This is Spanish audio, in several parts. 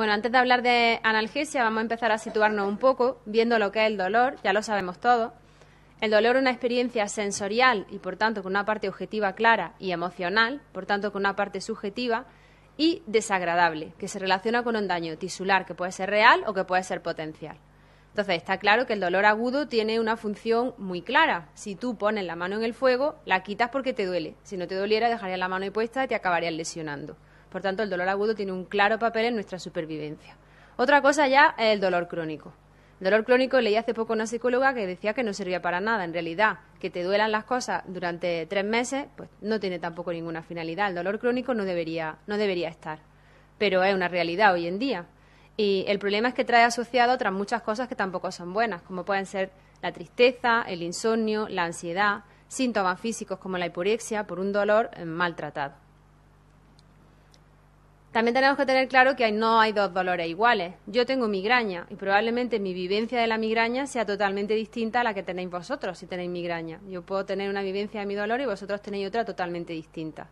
Bueno, antes de hablar de analgesia, vamos a empezar a situarnos un poco, viendo lo que es el dolor, ya lo sabemos todos. El dolor es una experiencia sensorial y, por tanto, con una parte objetiva clara y emocional, por tanto, con una parte subjetiva y desagradable, que se relaciona con un daño tisular que puede ser real o que puede ser potencial. Entonces, está claro que el dolor agudo tiene una función muy clara. Si tú pones la mano en el fuego, la quitas porque te duele. Si no te doliera, dejarías la mano ahí puesta y te acabarías lesionando. Por tanto, el dolor agudo tiene un claro papel en nuestra supervivencia. Otra cosa ya es el dolor crónico. El dolor crónico leí hace poco una psicóloga que decía que no servía para nada. En realidad, que te duelan las cosas durante tres meses, pues no tiene tampoco ninguna finalidad. El dolor crónico no debería, no debería estar. Pero es una realidad hoy en día. Y el problema es que trae asociado otras muchas cosas que tampoco son buenas, como pueden ser la tristeza, el insomnio, la ansiedad, síntomas físicos como la hiporexia por un dolor eh, maltratado. También tenemos que tener claro que no hay dos dolores iguales. Yo tengo migraña y probablemente mi vivencia de la migraña sea totalmente distinta a la que tenéis vosotros si tenéis migraña. Yo puedo tener una vivencia de mi dolor y vosotros tenéis otra totalmente distinta.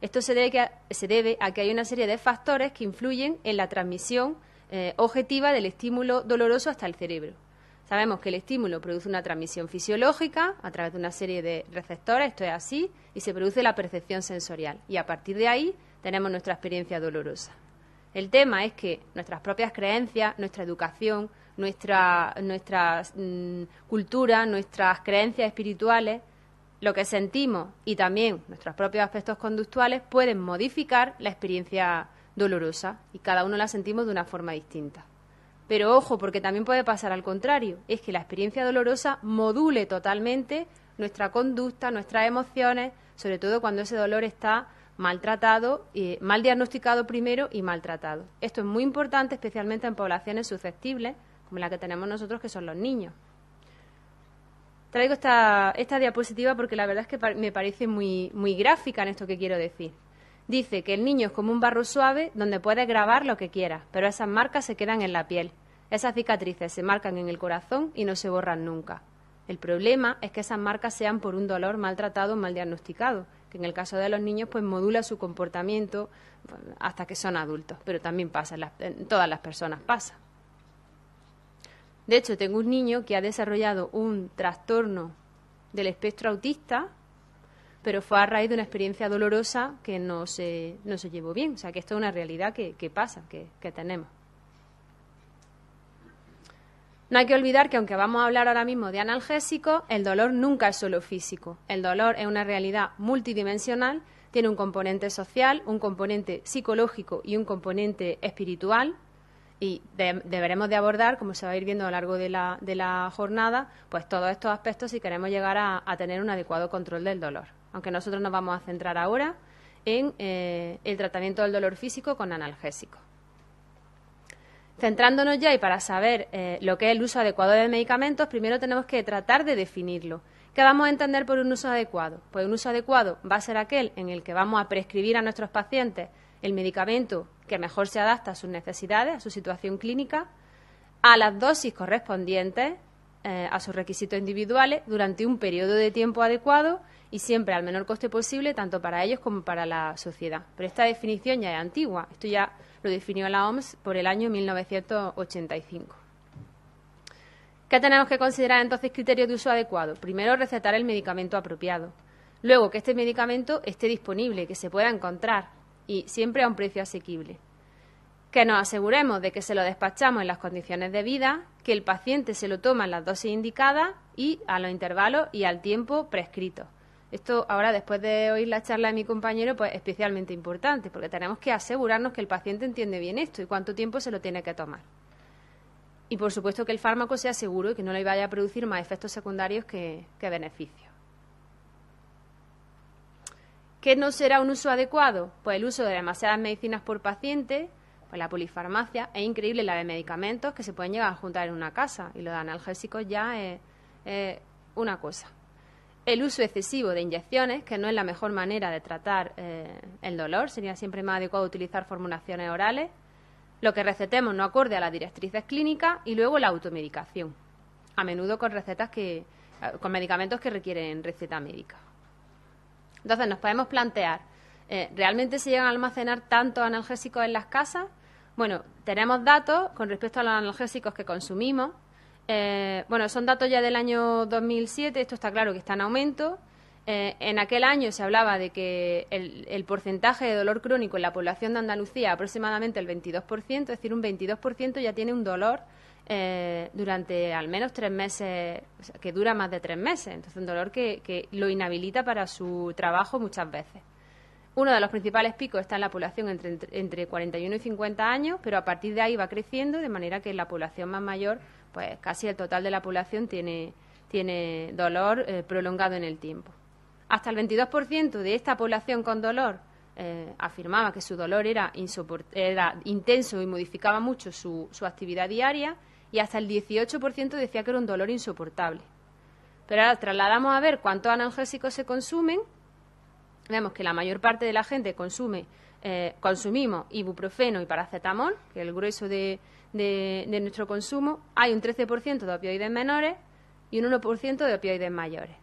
Esto se debe, a que hay una serie de factores que influyen en la transmisión eh, objetiva del estímulo doloroso hasta el cerebro. Sabemos que el estímulo produce una transmisión fisiológica a través de una serie de receptores, esto es así, y se produce la percepción sensorial. Y a partir de ahí tenemos nuestra experiencia dolorosa. El tema es que nuestras propias creencias, nuestra educación, nuestra, nuestra mm, cultura, nuestras creencias espirituales, lo que sentimos y también nuestros propios aspectos conductuales pueden modificar la experiencia dolorosa y cada uno la sentimos de una forma distinta. Pero ojo, porque también puede pasar al contrario, es que la experiencia dolorosa module totalmente nuestra conducta, nuestras emociones, sobre todo cuando ese dolor está maltratado, eh, mal diagnosticado primero y maltratado. Esto es muy importante, especialmente en poblaciones susceptibles, como la que tenemos nosotros, que son los niños. Traigo esta, esta diapositiva porque la verdad es que me parece muy, muy gráfica en esto que quiero decir. Dice que el niño es como un barro suave donde puedes grabar lo que quieras, pero esas marcas se quedan en la piel. Esas cicatrices se marcan en el corazón y no se borran nunca. El problema es que esas marcas sean por un dolor maltratado o mal diagnosticado que en el caso de los niños pues modula su comportamiento hasta que son adultos, pero también pasa, en todas las personas pasa. De hecho, tengo un niño que ha desarrollado un trastorno del espectro autista, pero fue a raíz de una experiencia dolorosa que no se, no se llevó bien. O sea, que esto es una realidad que, pasa, que tenemos. No hay que olvidar que aunque vamos a hablar ahora mismo de analgésicos, el dolor nunca es solo físico. El dolor es una realidad multidimensional, tiene un componente social, un componente psicológico y un componente espiritual. Y deberemos de abordar, como se va a ir viendo a lo largo de la, jornada, pues todos estos aspectos si queremos llegar a, tener un adecuado control del dolor. Aunque nosotros nos vamos a centrar ahora en eh, el tratamiento del dolor físico con analgésicos. Centrándonos ya y para saber eh, lo que es el uso adecuado de medicamentos, primero tenemos que tratar de definirlo. ¿Qué vamos a entender por un uso adecuado? Pues un uso adecuado va a ser aquel en el que vamos a prescribir a nuestros pacientes el medicamento que mejor se adapta a sus necesidades, a su situación clínica, a las dosis correspondientes, eh, a sus requisitos individuales, durante un periodo de tiempo adecuado y siempre al menor coste posible, tanto para ellos como para la sociedad. Pero esta definición ya es antigua. Esto ya lo definió la OMS por el año 1985. ¿Qué tenemos que considerar entonces criterios de uso adecuado? Primero, recetar el medicamento apropiado. Luego, que este medicamento esté disponible, que se pueda encontrar y siempre a un precio asequible. Que nos aseguremos de que se lo despachamos en las condiciones de vida, que el paciente se lo toma en las dosis indicadas y a los intervalos y al tiempo prescritos. Esto ahora, después de oír la charla de mi compañero, pues es especialmente importante, porque tenemos que asegurarnos que el paciente entiende bien esto y cuánto tiempo se lo tiene que tomar. Y por supuesto que el fármaco sea seguro y que no le vaya a producir más efectos secundarios que, beneficios. ¿Qué no será un uso adecuado? Pues el uso de demasiadas medicinas por paciente, pues la polifarmacia, es increíble la de medicamentos que se pueden llegar a juntar en una casa y lo de analgésicos ya es una cosa el uso excesivo de inyecciones, que no es la mejor manera de tratar eh, el dolor, sería siempre más adecuado utilizar formulaciones orales, lo que recetemos no acorde a las directrices clínicas y luego la automedicación, a menudo con recetas que eh, con medicamentos que requieren receta médica. Entonces nos podemos plantear, eh, ¿realmente se llegan a almacenar tantos analgésicos en las casas? Bueno, tenemos datos con respecto a los analgésicos que consumimos. Eh, bueno, son datos ya del año 2007, esto está claro que está en aumento. Eh, en aquel año se hablaba de que el, porcentaje de dolor crónico en la población de Andalucía aproximadamente el 22%, es decir, un 22% ya tiene un dolor eh, durante al menos tres meses, que dura más de tres meses. Entonces, un dolor que, lo inhabilita para su trabajo muchas veces. Uno de los principales picos está en la población entre, entre 41 y 50 años, pero a partir de ahí va creciendo, de manera que la población más mayor, pues casi el total de la población tiene, tiene dolor eh, prolongado en el tiempo. Hasta el 22% de esta población con dolor eh, afirmaba que su dolor era, era, intenso y modificaba mucho su, su actividad diaria y hasta el 18% decía que era un dolor insoportable. Pero ahora trasladamos a ver cuántos analgésicos se consumen. Vemos que la mayor parte de la gente consume, eh, consumimos ibuprofeno y paracetamol, que es el grueso de, de nuestro consumo. Hay un 13% de opioides menores y un 1% de opioides mayores.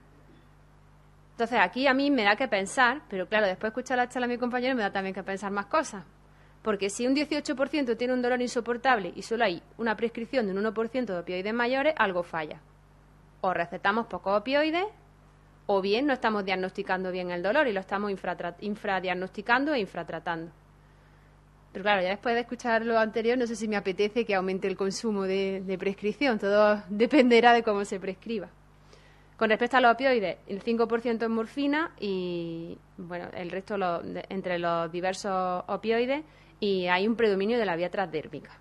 Entonces aquí a mí me da que pensar, pero claro, después de escuchar la charla de mi compañero me da también que pensar más cosas. Porque si un 18% tiene un dolor insoportable y solo hay una prescripción de un 1% de opioides mayores, algo falla. O recetamos pocos opioides, o bien no estamos diagnosticando bien el dolor y lo estamos infradiagnosticando e infratratando. Pero claro, ya después de escuchar lo anterior, no sé si me apetece que aumente el consumo de prescripción. Todo dependerá de cómo se prescriba. Con respecto a los opioides, el 5% es morfina y bueno, el resto entre los diversos opioides y hay un predominio de la vía transdérmica.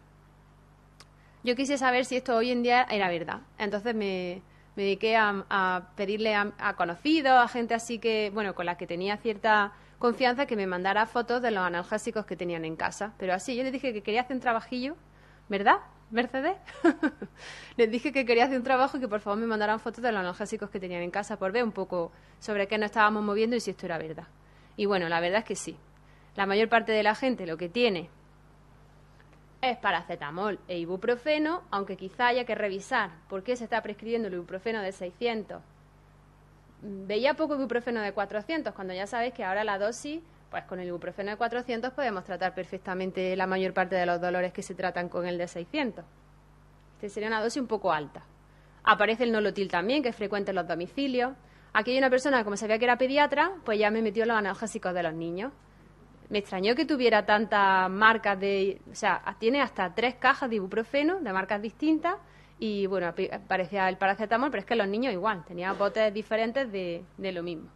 Yo quise saber si esto hoy en día era verdad. Entonces me, dediqué a, pedirle a, a, conocidos, a gente así que, bueno, con la que tenía cierta confianza, que me mandara fotos de los analgésicos que tenían en casa. Pero así, yo les dije que quería hacer un trabajillo, ¿verdad? Mercedes, les dije que quería hacer un trabajo y que por favor me mandaran fotos de los analgésicos que tenían en casa por ver un poco sobre qué nos estábamos moviendo y si esto era verdad. Y bueno, la verdad es que sí. La mayor parte de la gente lo que tiene es paracetamol e ibuprofeno, aunque quizá haya que revisar por qué se está prescribiendo el ibuprofeno de 600. Veía poco ibuprofeno de 400, cuando ya sabéis que ahora la dosis pues con el ibuprofeno de 400 podemos tratar perfectamente la mayor parte de los dolores que se tratan con el de 600. Este sería una dosis un poco alta. Aparece el nolotil también, que es frecuente en los domicilios. Aquí hay una persona, como sabía que era pediatra, pues ya me metió los analgésicos de los niños. Me extrañó que tuviera tantas marcas de... O sea, tiene hasta tres cajas de ibuprofeno de marcas distintas y, bueno, parecía el paracetamol, pero es que los niños igual, tenían botes diferentes de, de lo mismo.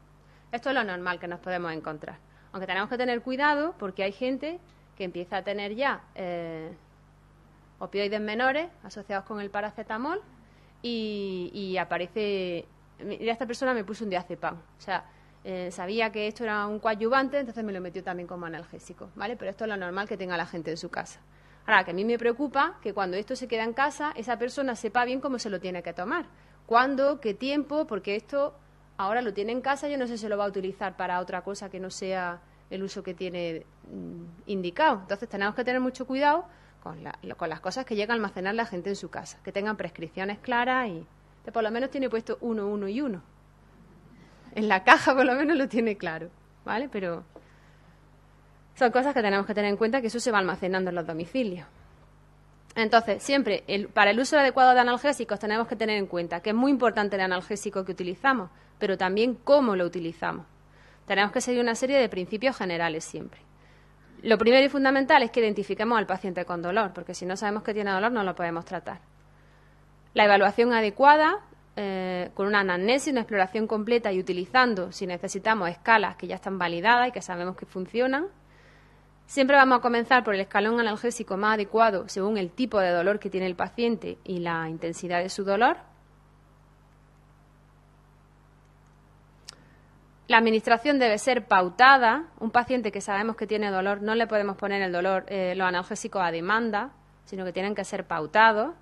Esto es lo normal que nos podemos encontrar. Aunque tenemos que tener cuidado porque hay gente que empieza a tener ya eh, opioides menores asociados con el paracetamol y, aparece... Mira, esta persona me puso un diazepam. O sea, eh, sabía que esto era un coadyuvante, entonces me lo metió también como analgésico, ¿vale? Pero esto es lo normal que tenga la gente en su casa. Ahora, que a mí me preocupa que cuando esto se queda en casa, esa persona sepa bien cómo se lo tiene que tomar. ¿Cuándo? ¿Qué tiempo? Porque esto ahora lo tiene en casa, yo no sé si lo va a utilizar para otra cosa que no sea el uso que tiene mm, indicado. Entonces tenemos que tener mucho cuidado con, con, las cosas que llega a almacenar la gente en su casa, que tengan prescripciones claras y que por lo menos tiene puesto uno, uno y uno. En la caja por lo menos lo tiene claro, ¿vale? Pero son cosas que tenemos que tener en cuenta que eso se va almacenando en los domicilios. Entonces, siempre, para el uso adecuado de analgésicos tenemos que tener en cuenta que es muy importante el analgésico que utilizamos, pero también cómo lo utilizamos. Tenemos que seguir una serie de principios generales siempre. Lo primero y fundamental es que identifiquemos al paciente con dolor, porque si no sabemos que tiene dolor no lo podemos tratar. La evaluación adecuada, eh, con una anamnesis, una exploración completa y utilizando, si necesitamos, escalas que ya están validadas y que sabemos que funcionan, Siempre vamos a comenzar por el escalón analgésico más adecuado según el tipo de dolor que tiene el paciente y la intensidad de su dolor. La administración debe ser pautada. Un paciente que sabemos que tiene dolor no le podemos poner el dolor, eh, los analgésicos a demanda, sino que tienen que ser pautados.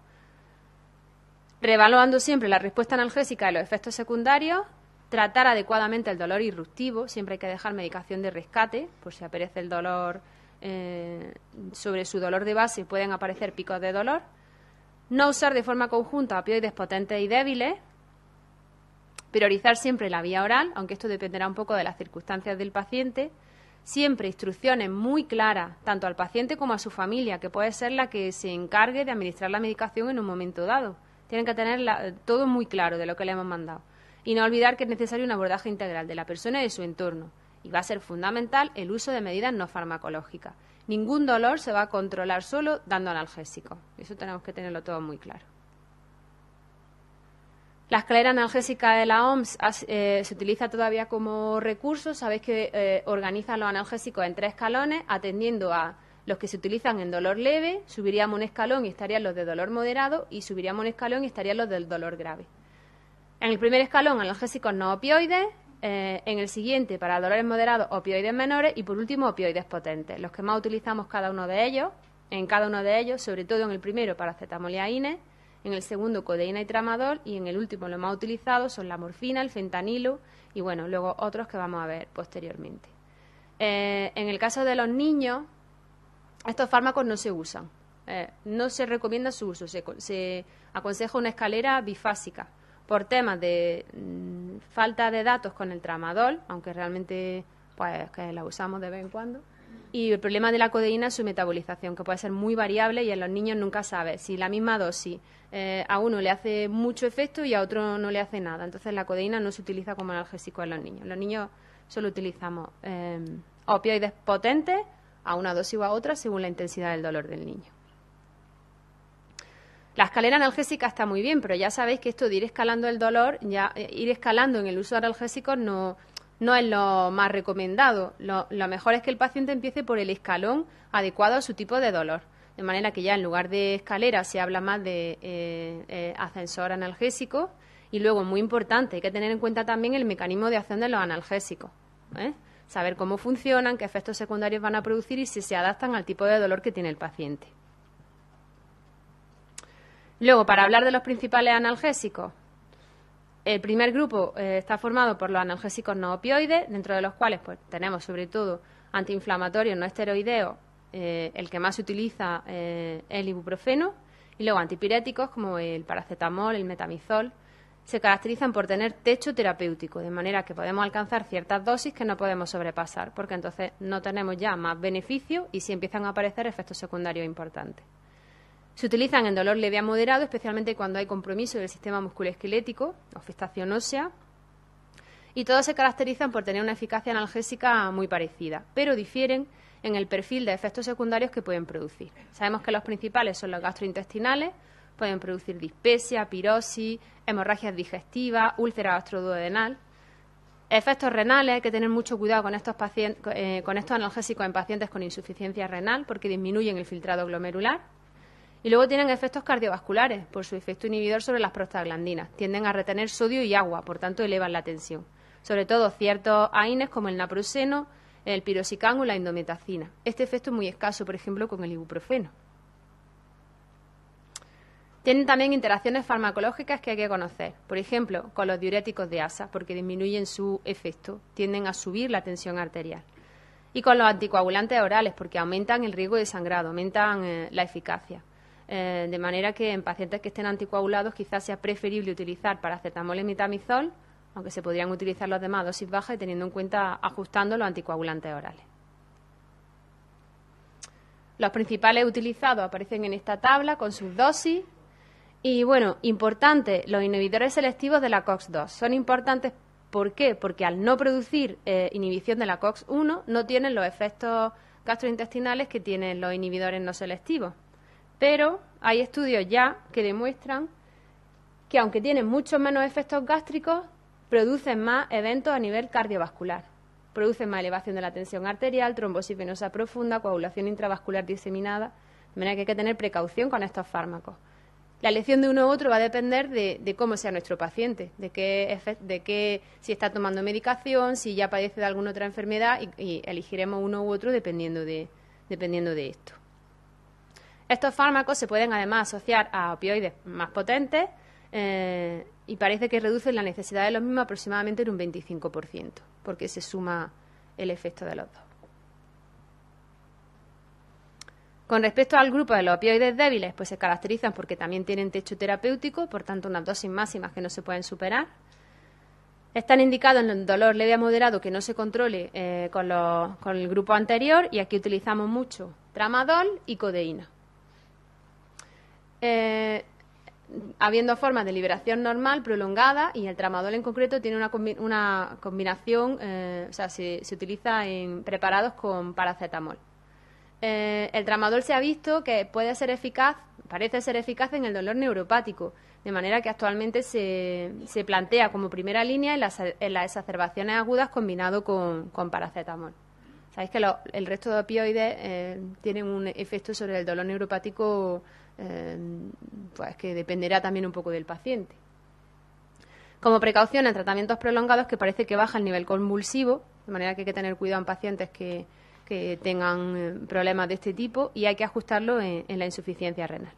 Revaluando siempre la respuesta analgésica y los efectos secundarios. Tratar adecuadamente el dolor irruptivo. Siempre hay que dejar medicación de rescate por si aparece el dolor eh, sobre su dolor de base pueden aparecer picos de dolor. No usar de forma conjunta opioides potentes y débiles. Priorizar siempre la vía oral, aunque esto dependerá un poco de las circunstancias del paciente. siempre instrucciones muy claras, tanto al paciente como a su familia, que puede ser la que se encargue de administrar la medicación en un momento dado. Tienen que tener todo muy claro de lo que le hemos mandado. Y no olvidar que es necesario un abordaje integral de la persona y de su entorno. Y va a ser fundamental el uso de medidas no farmacológicas. Ningún dolor se va a controlar solo dando analgésico. Eso tenemos que tenerlo todo muy claro. La escalera analgésica de la OMS eh, se utiliza todavía como recurso. Sabéis que eh, organiza los analgésicos en tres escalones, atendiendo a los que se utilizan en dolor leve, subiríamos un escalón y estarían los de dolor moderado, y subiríamos un escalón y estarían los del dolor grave. En el primer escalón, analgésicos no opioides, eh, en el siguiente, para dolores moderados, opioides menores, y por último, opioides potentes. Los que más utilizamos cada uno de ellos, en cada uno de ellos, sobre todo en el primero, paracetamol y en el segundo codeína y tramadol y en el último lo más utilizado son la morfina, el fentanilo y bueno, luego otros que vamos a ver posteriormente. Eh, en el caso de los niños, estos fármacos no se usan, eh, no se recomienda su uso, se, aconseja una escalera bifásica por temas de mm, falta de datos con el tramadol, aunque realmente pues que la usamos de vez en cuando y el problema de la codeína es su metabolización, que puede ser muy variable y en los niños nunca sabe si la misma dosis eh, a uno le hace mucho efecto y a otro no le hace nada. Entonces la codeína no se utiliza como analgésico en los niños. Los niños solo utilizamos eh, opioides potentes a una dosis o a otra según la intensidad del dolor del niño. La escalera analgésica está muy bien, pero ya sabéis que esto de ir escalando el dolor, ya eh, ir escalando en el uso de analgésicos no, no es lo más recomendado. Lo, mejor es que el paciente empiece por el escalón adecuado a su tipo de dolor. De manera que ya en lugar de escalera se habla más de eh, eh, ascensor analgésico. Y luego, muy importante, hay que tener en cuenta también el mecanismo de acción de los analgésicos. Saber cómo funcionan, qué efectos secundarios van a producir y si se adaptan al tipo de dolor que tiene el paciente. Luego, para hablar de los principales analgésicos, el primer grupo eh, está formado por los analgésicos no opioides, dentro de los cuales pues, tenemos sobre todo antiinflamatorios no esteroideos, eh, el que más se utiliza eh, es el ibuprofeno, y luego antipiréticos como el paracetamol, el metamizol, se caracterizan por tener techo terapéutico, de manera que podemos alcanzar ciertas dosis que no podemos sobrepasar, porque entonces no tenemos ya más beneficio y si empiezan a aparecer efectos secundarios importantes. Se utilizan en dolor leve a moderado, especialmente cuando hay compromiso del sistema musculoesquelético o afectación ósea. Y todos se caracterizan por tener una eficacia analgésica muy parecida, pero difieren en el perfil de efectos secundarios que pueden producir. Sabemos que los principales son los gastrointestinales, pueden producir dispepsia, pirosis, hemorragias digestivas, úlcera gastroduodenal. Efectos renales, hay que tener mucho cuidado con estos, eh, con estos analgésicos en pacientes con insuficiencia renal porque disminuyen el filtrado glomerular. Y luego tienen efectos cardiovasculares por su efecto inhibidor sobre las prostaglandinas. Tienden a retener sodio y agua, por tanto elevan la tensión. Sobre todo ciertos AINES como el naproxeno, el pirosicam o la indometacina. Este efecto es muy escaso, por ejemplo, con el ibuprofeno. Tienen también interacciones farmacológicas que hay que conocer. Por ejemplo, con los diuréticos de asa, porque disminuyen su efecto, tienden a subir la tensión arterial. Y con los anticoagulantes orales, porque aumentan el riesgo de sangrado, aumentan eh, la eficacia. Eh, de manera que en pacientes que estén anticoagulados quizás sea preferible utilizar paracetamol y metamizol, aunque se podrían utilizar los demás dosis bajas y teniendo en cuenta ajustando los anticoagulantes orales. Los principales utilizados aparecen en esta tabla con sus dosis. Y bueno, importante, los inhibidores selectivos de la COX-2. Son importantes ¿por qué? Porque al no producir eh, inhibición de la COX-1 no tienen los efectos gastrointestinales que tienen los inhibidores no selectivos. Pero hay estudios ya que demuestran que aunque tienen muchos menos efectos gástricos, producen más eventos a nivel cardiovascular. Producen más elevación de la tensión arterial, trombosis venosa profunda, coagulación intravascular diseminada. De manera que hay que tener precaución con estos fármacos. La elección de uno u otro va a depender de, cómo sea nuestro paciente, de qué, de qué, si está tomando medicación, si ya padece de alguna otra enfermedad y, elegiremos uno u otro dependiendo de, dependiendo de esto. Estos fármacos se pueden además asociar a opioides más potentes eh, y parece que reducen la necesidad de los mismos aproximadamente en un 25%, porque se suma el efecto de los dos. Con respecto al grupo de los opioides débiles, pues se caracterizan porque también tienen techo terapéutico, por tanto unas dosis máximas que no se pueden superar. Están indicados en el dolor leve a moderado que no se controle eh, con, el grupo anterior y aquí utilizamos mucho tramadol y codeína. Eh, habiendo formas de liberación normal prolongada y el tramadol en concreto tiene una, una combinación, eh, o sea, se, utiliza en preparados con paracetamol. Eh, el tramadol se ha visto que puede ser eficaz, parece ser eficaz en el dolor neuropático, de manera que actualmente se, se plantea como primera línea en las, exacerbaciones agudas combinado con, paracetamol. Sabéis que el resto de opioides eh, tienen un efecto sobre el dolor neuropático Em, pues que dependerá también un poco del paciente. Como precaución en tratamientos prolongados que parece que baja el nivel convulsivo, de manera que hay que tener cuidado en pacientes que, tengan eh, problemas de este tipo y hay que ajustarlo en, la insuficiencia renal.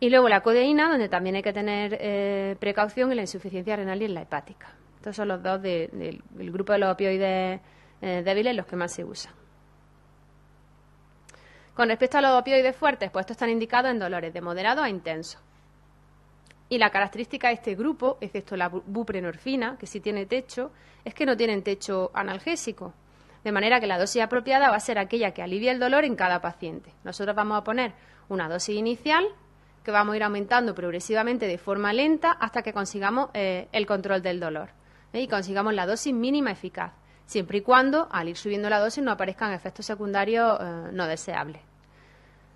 Y luego la codeína, donde también hay que tener eh, precaución en la insuficiencia renal y en la hepática. Estos son los dos del grupo de los opioides eh, débiles los que más se usan. Con respecto a los opioides fuertes, pues estos están indicados en dolores de moderado a intenso. Y la característica de este grupo, excepto la buprenorfina, que sí tiene techo, es que no tienen techo analgésico. De manera que la dosis apropiada va a ser aquella que alivia el dolor en cada paciente. Nosotros vamos a poner una dosis inicial que vamos a ir aumentando progresivamente de forma lenta hasta que consigamos eh, el control del dolor ¿eh? y consigamos la dosis mínima eficaz, siempre y cuando al ir subiendo la dosis no aparezcan efectos secundarios eh, no deseables.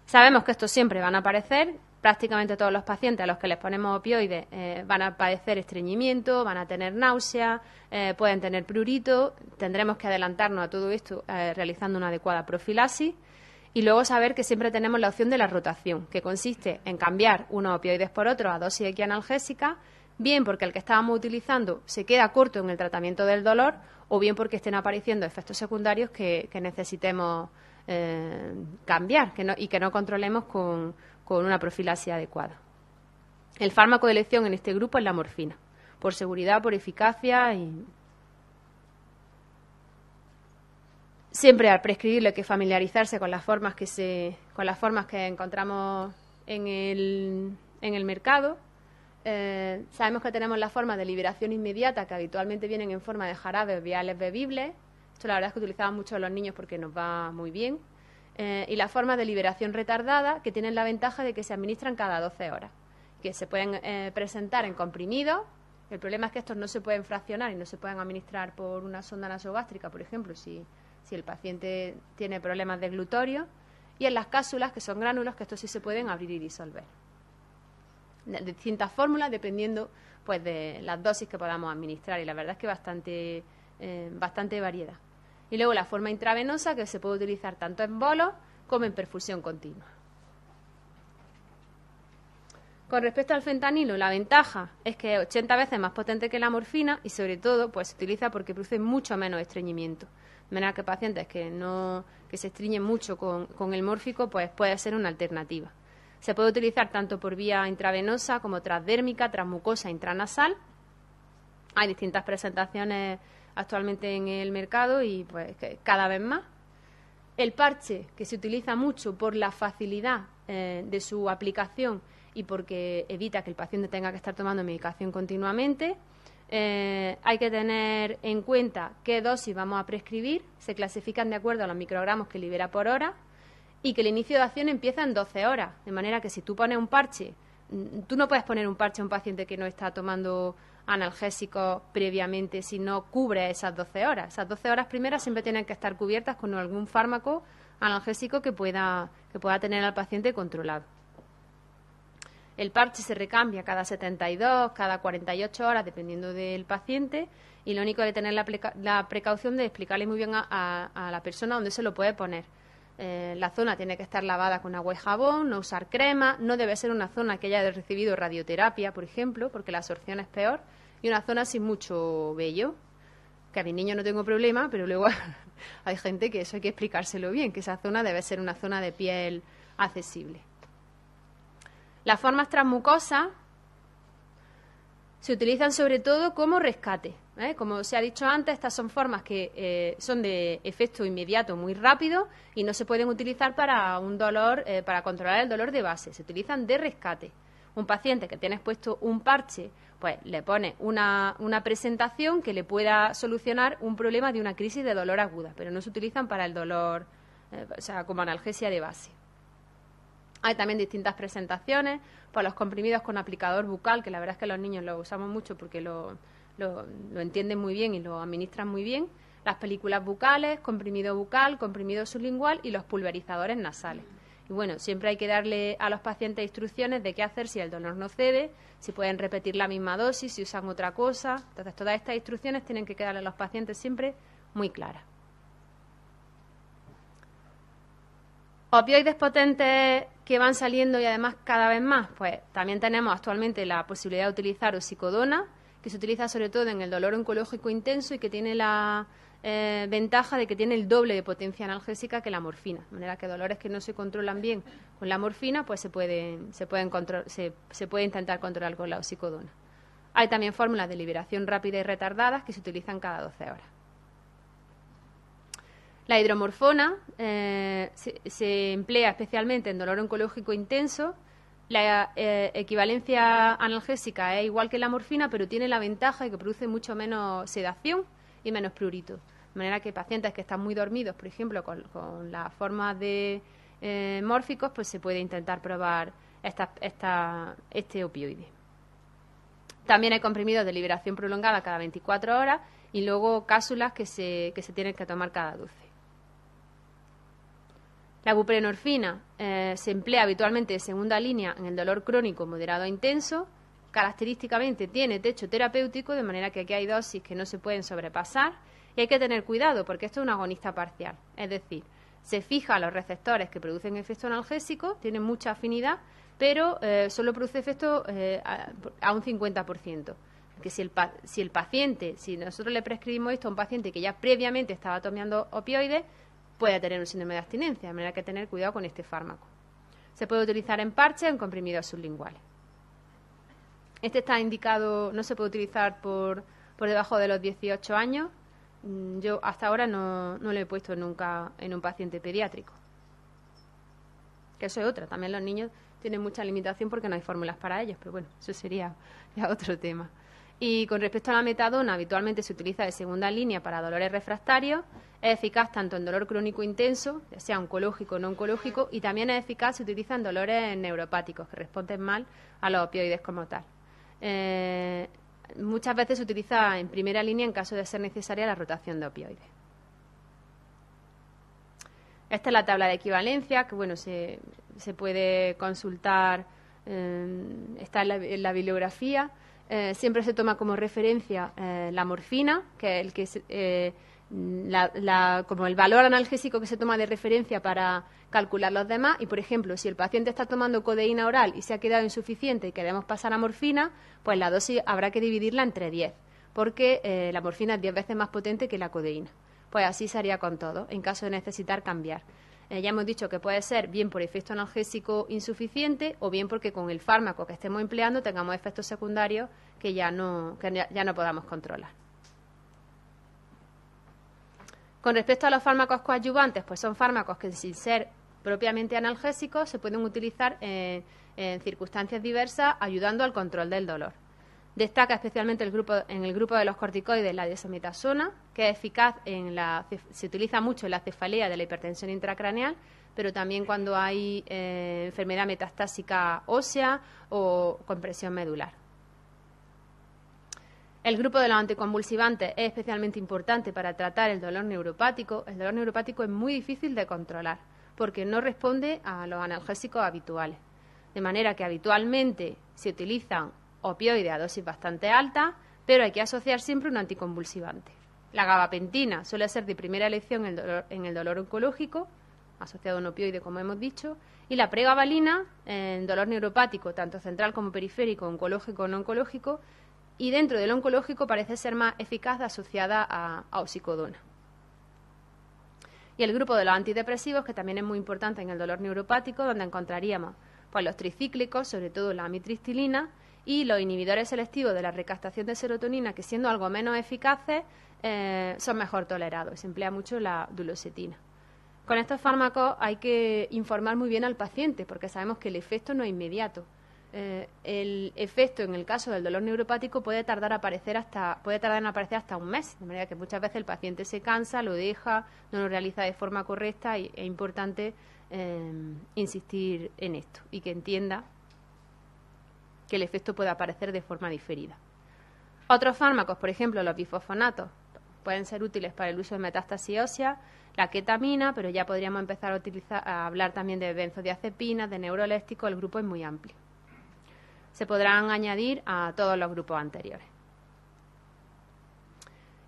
Sabemos que estos siempre van a aparecer. Prácticamente todos los pacientes a los que les ponemos opioides eh, van a padecer estreñimiento, van a tener náusea, eh, pueden tener prurito. Tendremos que adelantarnos a todo esto eh, realizando una adecuada profilaxis. Y luego saber que siempre tenemos la opción de la rotación, que consiste en cambiar unos opioides por otros a dosis equianalgésica, bien porque el que estábamos utilizando se queda corto en el tratamiento del dolor, o bien porque estén apareciendo efectos secundarios que necesitemos cambiar y que no controlemos con, una profilaxis adecuada. El fármaco de elección en este grupo es la morfina, por seguridad, por eficacia y. Siempre al prescribirlo hay que familiarizarse con las formas que se, con las formas que encontramos en el, en el mercado. Eh, sabemos que tenemos la forma de liberación inmediata que habitualmente vienen en forma de jarabes viales bebibles, esto la verdad es que utilizamos mucho los niños porque nos va muy bien. Eh, y la forma de liberación retardada, que tienen la ventaja de que se administran cada 12 horas, que se pueden eh, presentar en comprimidos. El problema es que estos no se pueden fraccionar y no se pueden administrar por una sonda nasogástrica, por ejemplo, si, si el paciente tiene problemas de glutorio. Y en las cápsulas, que son gránulos, que estos sí se pueden abrir y disolver. De distintas fórmulas, dependiendo pues de las dosis que podamos administrar. Y la verdad es que bastante, eh, bastante variedad y luego la forma intravenosa que se puede utilizar tanto en bolos como en perfusión continua. Con respecto al fentanilo, la ventaja es que es 80 veces más potente que la morfina y sobre todo pues se utiliza porque produce mucho menos estreñimiento. Manera que pacientes que no que se estreñen mucho con, con el mórfico pues puede ser una alternativa. Se puede utilizar tanto por vía intravenosa como transdérmica, transmucosa, intranasal. Hay distintas presentaciones actualmente en el mercado y pues cada vez más. El parche, que se utiliza mucho por la facilidad eh, de su aplicación y porque evita que el paciente tenga que estar tomando medicación continuamente. Eh, hay que tener en cuenta qué dosis vamos a prescribir, se clasifican de acuerdo a los microgramos que libera por hora y que el inicio de acción empieza en 12 horas, de manera que si tú pones un parche, mm, tú no puedes poner un parche a un paciente que no está tomando analgésico previamente si no cubre esas 12 horas. Esas 12 horas primeras siempre tienen que estar cubiertas con algún fármaco analgésico que pueda, que pueda tener al paciente controlado. El parche se recambia cada 72, cada 48 horas, dependiendo del paciente, y lo único que tener la, la precaución de explicarle muy bien a, la persona dónde se lo puede poner. Eh, la zona tiene que estar lavada con agua y jabón, no usar crema, no debe ser una zona que haya recibido radioterapia, por ejemplo, porque la absorción es peor, y una zona sin mucho vello, que a mi niño no tengo problema, pero luego hay gente que eso hay que explicárselo bien, que esa zona debe ser una zona de piel accesible. Las formas transmucosas se utilizan sobre todo como rescate. ¿Eh? Como se ha dicho antes, estas son formas que eh, son de efecto inmediato muy rápido y no se pueden utilizar para un dolor, eh, para controlar el dolor de base. Se utilizan de rescate. un paciente que tiene puesto un parche, pues le pone una, una presentación que le pueda solucionar un problema de una crisis de dolor aguda, pero no se utilizan para el dolor, eh, o sea, como analgesia de base. Hay también distintas presentaciones, por los comprimidos con aplicador bucal, que la verdad es que los niños lo usamos mucho porque lo, lo, entienden muy bien y lo administran muy bien. Las películas bucales, comprimido bucal, comprimido sublingual y los pulverizadores nasales. Y bueno, siempre hay que darle a los pacientes instrucciones de qué hacer si el dolor no cede, si pueden repetir la misma dosis, si usan otra cosa. Entonces, todas estas instrucciones tienen que quedarle a los pacientes siempre muy claras. Opioides potentes que van saliendo y además cada vez más, pues también tenemos actualmente la posibilidad de utilizar oxicodona, que se utiliza sobre todo en el dolor oncológico intenso y que tiene la eh, ventaja de que tiene el doble de potencia analgésica que la morfina. De manera que dolores que no se controlan bien con la morfina, pues se pueden, se pueden se, se puede intentar controlar con la oxicodona. Hay también fórmulas de liberación rápida y retardadas que se utilizan cada 12 horas. La hidromorfona eh, se, emplea especialmente en dolor oncológico intenso. La eh, equivalencia analgésica es igual que la morfina, pero tiene la ventaja de que produce mucho menos sedación y menos prurito. De manera que pacientes que están muy dormidos, por ejemplo, con, la forma de eh, mórficos, pues se puede intentar probar este opioide. También hay comprimidos de liberación prolongada cada 24 horas y luego cápsulas que se, que se tienen que tomar cada 12. La buprenorfina eh, se emplea habitualmente de segunda línea en el dolor crónico moderado a intenso. Característicamente tiene techo terapéutico, de manera que aquí hay dosis que no se pueden sobrepasar. Y hay que tener cuidado porque esto es un agonista parcial. Es decir, se fija a los receptores que producen efecto analgésico, tiene mucha afinidad, pero eh, solo produce efecto eh, a, un 50%. Que si el, si el paciente, si nosotros le prescribimos esto a un paciente que ya previamente estaba tomando opioides, puede tener un síndrome de abstinencia, de manera que tener cuidado con este fármaco. Se puede utilizar en parche o en comprimidos sublinguales. Este está indicado, no se puede utilizar por, por debajo de los 18 años. Mm, yo hasta ahora no, no lo he puesto nunca en un paciente pediátrico. Que eso es otra. También los niños tienen mucha limitación porque no hay fórmulas para ellos, pero bueno, eso sería otro tema. Y con respecto a la metadona, habitualmente se utiliza de segunda línea para dolores refractarios. Es eficaz tanto en dolor crónico intenso, ya sea oncológico o no oncológico, y también es eficaz, se utiliza en dolores neuropáticos, que responden mal a los opioides como tal. Eh, muchas veces se utiliza en primera línea en caso de ser necesaria la rotación de opioides. Esta es la tabla de equivalencia, que bueno, se, puede consultar, eh, está en la bibliografía. Eh, siempre se toma como referencia eh, la morfina, que es el que eh, como el valor analgésico que se toma de referencia para calcular los demás. Y, por ejemplo, si el paciente está tomando codeína oral y se ha quedado insuficiente y queremos pasar a morfina, pues la dosis habrá que dividirla entre 10, porque la morfina es 10 veces más potente que la codeína. Pues así se haría con todo, en caso de necesitar cambiar. Eh, ya hemos dicho que puede ser bien por efecto analgésico insuficiente o bien porque con el fármaco que estemos empleando tengamos efectos secundarios que ya no, ya, no podamos controlar. Con respecto a los fármacos coadyuvantes, pues son fármacos que sin ser propiamente analgésicos se pueden utilizar en circunstancias diversas ayudando al control del dolor. Destaca especialmente el grupo, en el grupo de los corticoides la desametasona, que es eficaz en la, se utiliza mucho en la cefalea de la hipertensión intracraneal, pero también cuando hay eh, enfermedad metastásica ósea o compresión medular. El grupo de los anticonvulsivantes es especialmente importante para tratar el dolor neuropático. El dolor neuropático es muy difícil de controlar porque no responde a los analgésicos habituales. De manera que habitualmente se utilizan opioide a dosis bastante alta, pero hay que asociar siempre un anticonvulsivante. La gabapentina suele ser de primera elección en el dolor, oncológico, asociado a un opioide, como hemos dicho, y la pregabalina en dolor neuropático, tanto central como periférico, oncológico o no oncológico, y dentro del oncológico parece ser más eficaz asociada a, a oxicodona. Y el grupo de los antidepresivos, que también es muy importante en el dolor neuropático, donde encontraríamos pues, los tricíclicos, sobre todo la amitriptilina, y los inhibidores selectivos de la recaptación de serotonina, que siendo algo menos eficaces, eh, son mejor tolerados. Se emplea mucho la dulosetina. Con estos fármacos hay que informar muy bien al paciente, porque sabemos que el efecto no es inmediato. eh, el efecto en el caso del dolor neuropático puede tardar a aparecer hasta puede tardar en aparecer hasta un mes de manera que muchas veces el paciente se cansa lo deja no lo realiza de forma correcta y es importante eh, insistir en esto y que entienda que el efecto puede aparecer de forma diferida otros fármacos por ejemplo los bifosfonatos pueden ser útiles para el uso de metástasis ósea la ketamina, pero ya podríamos empezar a, utilizar, a hablar también de benzodiazepinas, de neurolépticos, el grupo es muy amplio se podrán añadir a todos los grupos anteriores.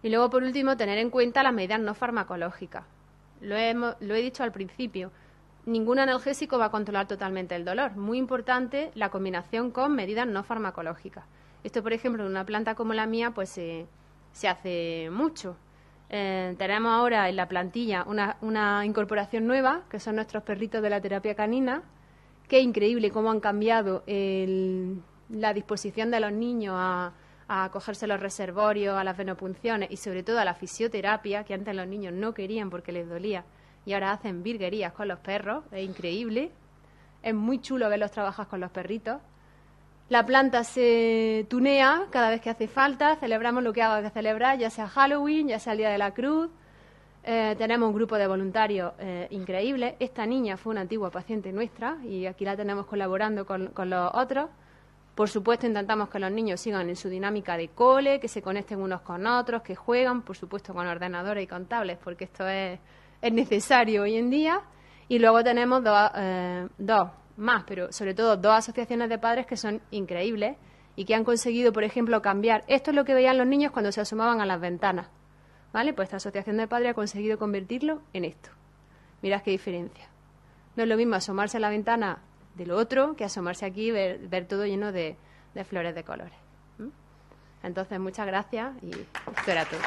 Y luego, por último, tener en cuenta las medidas no farmacológicas. Lo, he dicho al principio, ningún analgésico va a controlar totalmente el dolor. Muy importante la combinación con medidas no farmacológicas. Esto, por ejemplo, en una planta como la mía, pues se hace mucho. Eh, tenemos ahora en la plantilla una, una incorporación nueva, que son nuestros perritos de la terapia canina, Qué increíble cómo han cambiado la disposición de los niños a, a cogerse los reservorios, a las venopunciones y sobre todo a la fisioterapia, que antes los niños no querían porque les dolía y ahora hacen virguerías con los perros, es increíble. Es muy chulo verlos trabajar con los perritos. La planta se tunea cada vez que hace falta, celebramos lo que haga que celebrar, ya sea Halloween, ya sea el Día de la Cruz, eh, tenemos un grupo de voluntarios eh, increíble. Esta niña fue una antigua paciente nuestra y aquí la tenemos colaborando con, los otros. Por supuesto, intentamos que los niños sigan en su dinámica de cole, que se conecten unos con otros, que juegan, por supuesto, con ordenadores y con tablets, porque esto es, necesario hoy en día. Y luego tenemos dos, eh, dos más, pero sobre todo dos asociaciones de padres que son increíbles y que han conseguido, por ejemplo, cambiar. Esto es lo que veían los niños cuando se asomaban a las ventanas. ¿Vale? Pues esta asociación de padres ha conseguido convertirlo en esto. Mirad qué diferencia. No es lo mismo asomarse a la ventana de lo otro que asomarse aquí y ver, todo lleno de, flores de colores. Entonces, muchas gracias y esto era todo.